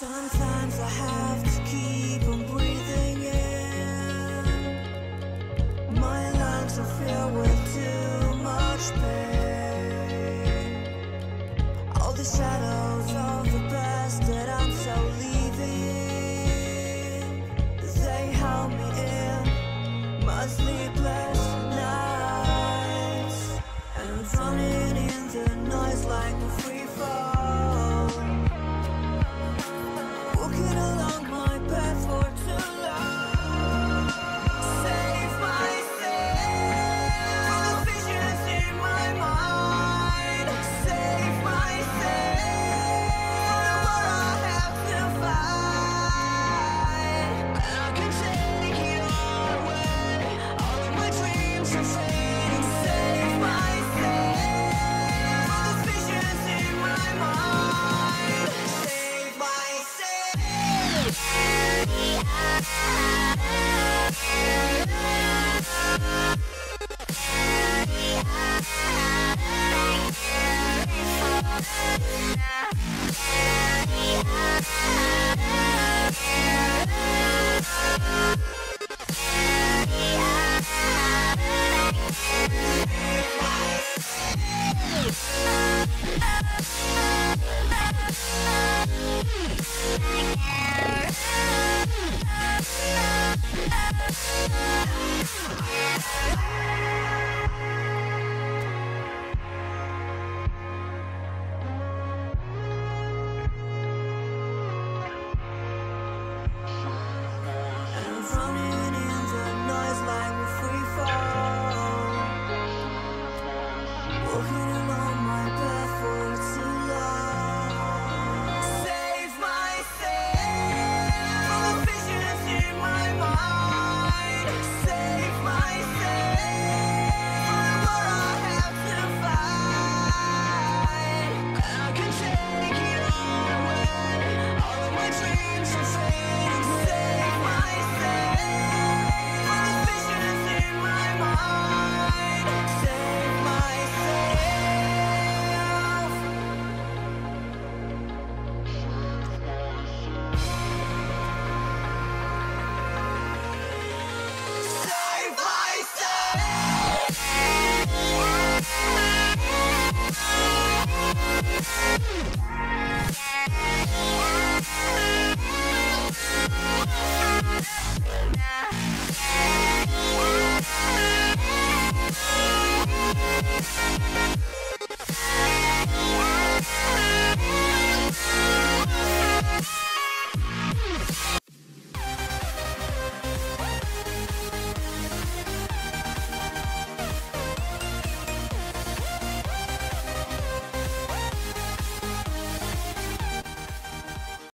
Sometimes I have to keep on breathing in. My lungs are filled with too much pain. All the shadows of the past that I'm so leaving, they me in my sleepless nights. And running in the noise like a free. It's the.